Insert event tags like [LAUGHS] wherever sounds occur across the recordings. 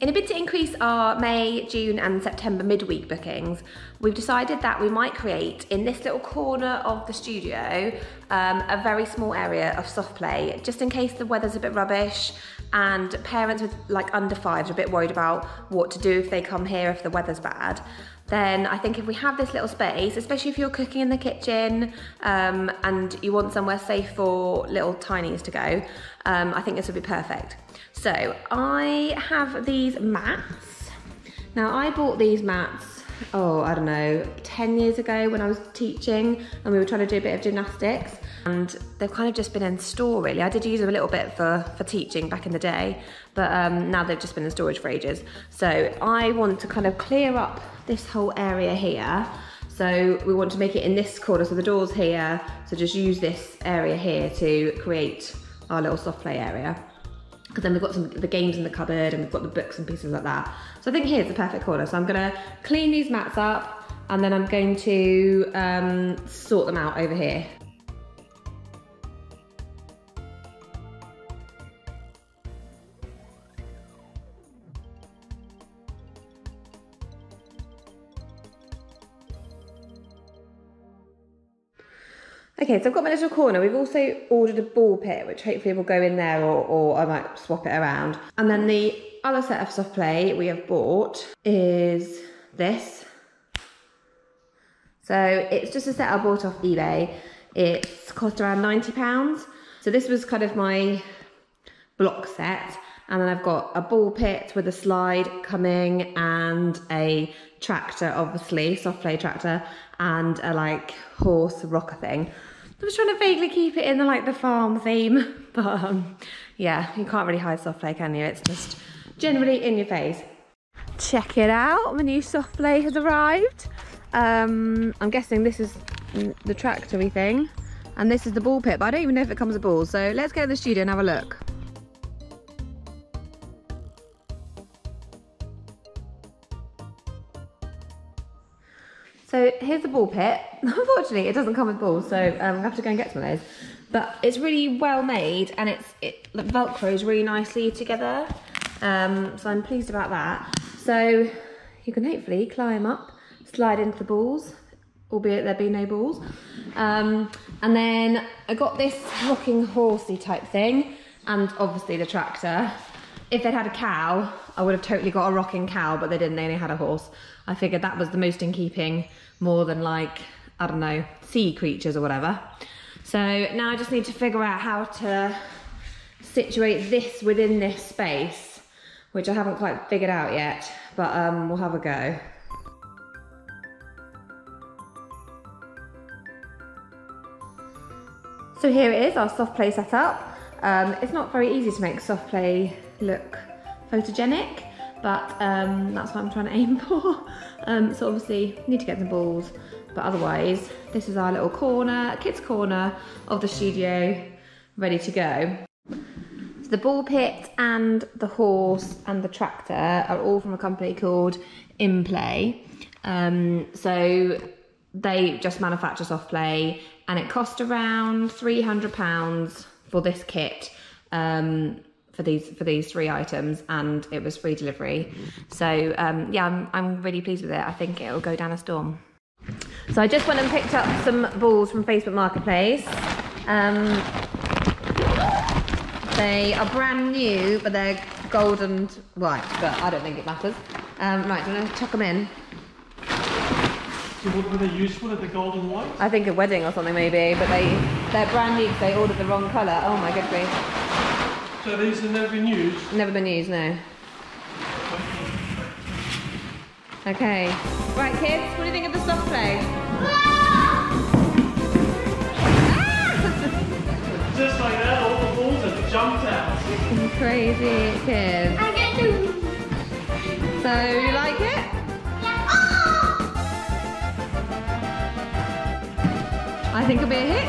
In a bid to increase our May, June and September midweek bookings, we've decided that we might create in this little corner of the studio um, a very small area of soft play, just in case the weather's a bit rubbish and parents with like under fives are a bit worried about what to do if they come here if the weather's bad then I think if we have this little space, especially if you're cooking in the kitchen um, and you want somewhere safe for little tinies to go, um, I think this would be perfect. So I have these mats. Now I bought these mats, oh, I don't know, 10 years ago when I was teaching and we were trying to do a bit of gymnastics and they've kind of just been in store really. I did use them a little bit for, for teaching back in the day, but um, now they've just been in storage for ages. So I want to kind of clear up this whole area here. So we want to make it in this corner, so the door's here, so just use this area here to create our little soft play area. Because then we've got some the games in the cupboard and we've got the books and pieces like that. So I think here's the perfect corner. So I'm gonna clean these mats up and then I'm going to um, sort them out over here. Okay, so I've got my little corner. We've also ordered a ball pit, which hopefully will go in there or, or I might swap it around. And then the other set of soft play we have bought is this. So it's just a set I bought off eBay. It's cost around £90. So this was kind of my block set. And then I've got a ball pit with a slide coming and a tractor, obviously, soft play tractor, and a like horse rocker thing. I was trying to vaguely keep it in the like the farm theme, [LAUGHS] but um, yeah, you can't really hide soft play, can you? It's just generally in your face. Check it out, my new soft play has arrived. Um, I'm guessing this is the tractory thing, and this is the ball pit, but I don't even know if it comes with balls. So let's go to the studio and have a look. So here's the ball pit. [LAUGHS] Unfortunately, it doesn't come with balls, so um, we have to go and get some of those. But it's really well made and it's it velcros really nicely together. Um, so I'm pleased about that. So you can hopefully climb up, slide into the balls, albeit there be no balls. Um, and then I got this rocking horsey type thing and obviously the tractor. If they'd had a cow, I would have totally got a rocking cow, but they didn't, they only had a horse. I figured that was the most in keeping more than like, I don't know, sea creatures or whatever. So now I just need to figure out how to situate this within this space, which I haven't quite figured out yet, but um, we'll have a go. So here it is, our soft play setup. Um, it's not very easy to make soft play look photogenic, but um, that's what I'm trying to aim [LAUGHS] for. Um, so obviously need to get some balls, but otherwise this is our little corner, kids corner of the studio, ready to go. So the ball pit and the horse and the tractor are all from a company called Implay. Um, so they just manufacture soft play and it cost around £300 for this kit. Um, for these for these three items and it was free delivery so um, yeah I'm, I'm really pleased with it I think it'll go down a storm so I just went and picked up some balls from Facebook Marketplace um, they are brand new but they're gold and white but I don't think it matters um, right do you want to chuck them in so what were they useful for, the gold and white? I think a wedding or something maybe, but they, they're brand new because they ordered the wrong colour. Oh my good grief. So these have never been used? Never been used, no. Okay. Right, kids, what do you think of the soft play? [LAUGHS] Just like that, all the balls have jumped out. Crazy kids. I get to. So, you like it? I think it'll be a hit.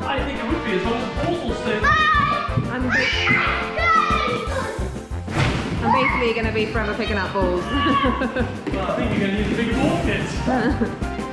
I think it would be as long as the balls will stay. I'm, I'm basically going to be forever picking up balls. [LAUGHS] well, I think you're going to need a bigger ball kit. [LAUGHS]